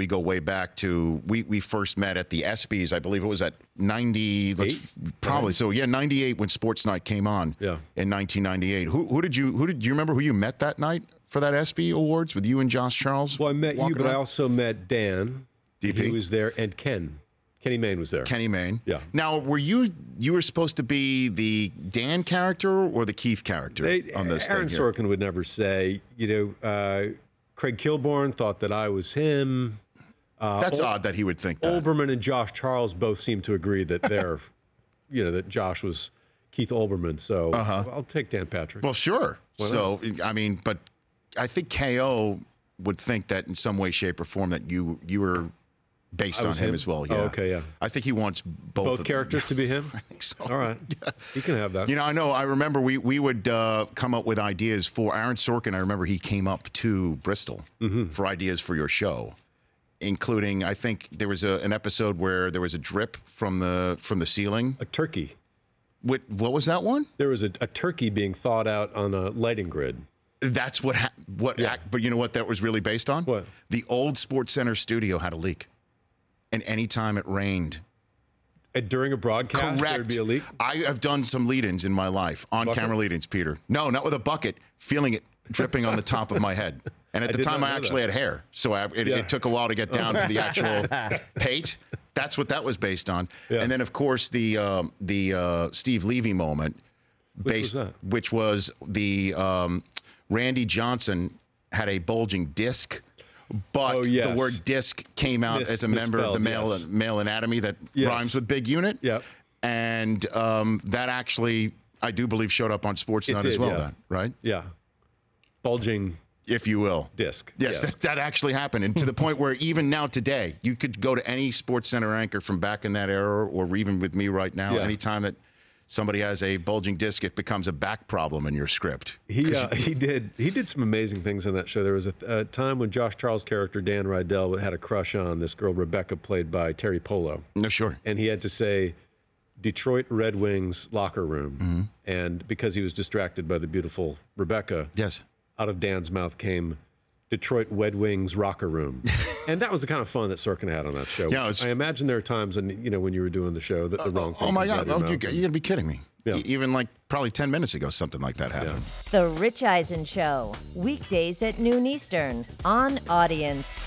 we go way back to we we first met at the ESPYS. I believe it was at ninety, let's, probably. So yeah, ninety eight when Sports Night came on. Yeah. in nineteen ninety eight. Who who did you who did you remember who you met that night for that ESPY Awards with you and Josh Charles? Well, I met you, but I also met Dan. DP? He was there, and Ken. Kenny Mayne was there. Kenny Mayne. Yeah. Now, were you you were supposed to be the Dan character or the Keith character They- on this Aaron thing? here? Sorkin would never say, you know, uh, Craig Kilborn thought that I was him. That's odd that he would think that. Olbermann and Josh Charles both seem to agree that they're, you know, that Josh was Keith Olbermann. So I'll take Dan Patrick. Uh-huh. Well, sure. So I mean, but I think KO would think that in some way, shape, or form that you you were based on him, him? as well. Oh, Yeah. okay, yeah. I think he wants both both characters to be him. I think so. All right, you can have that. You know, I know. I remember we we would uh, come up with ideas for Aaron Sorkin. I remember he came up to Bristol Mm-hmm. for ideas for your show, including I think there was a, an episode where there was a drip from the from the ceiling. a turkey. What what was that one? There was a, a turkey being thawed out on a lighting grid. That's what ha- what. Act, but you know what that was really based on? What? The old Sports Center studio had a leak, and anytime it rained, And during a broadcast, correct. there'd be a leak. I have done some lead-ins in my life, on-camera lead-ins, Peter. No, not with a bucket, feeling it dripping on the top of my head. And at I the time, I actually that. had hair, so I, it, Yeah. it took a while to get down to the actual pate. That's what that was based on. Yeah. And then, of course, the um, the uh, Steve Levy moment, based, that? which was the um, Randy Johnson had a bulging disc. But Oh, the word disc came out Mis- as a member of the male yes. male anatomy that Yes. rhymes with big unit. Yep. And um, that actually, I do believe, showed up on Sports Night as well. yeah. Then, right? Yeah, bulging If you will. disc. Yes, That, that actually happened, and to the point where even now today, you could go to any Sports Center anchor from back in that era, or even with me right now. Yeah. Anytime that somebody has a bulging disc, it becomes a back problem in your script. He uh, he did he did some amazing things on that show. There was a, a time when Josh Charles' character Dan Rydell had a crush on this girl Rebecca, played by Teri Polo, No, sure. and he had to say Detroit Red Wings locker room, Mm-hmm. and because he was distracted by the beautiful Rebecca, Yes. Out of Dan's mouth came Detroit Red Wings rocker room, and that was the kind of fun that Sorkin had on that show. Yeah, which it's- I imagine there are times when you know when you were doing the show that the uh, wrong. Oh my God! Oh, you, mouth. you're gonna be kidding me. Yeah. E- Even like probably ten minutes ago, something like that happened. The Rich Eisen Show, weekdays at noon Eastern on Audience.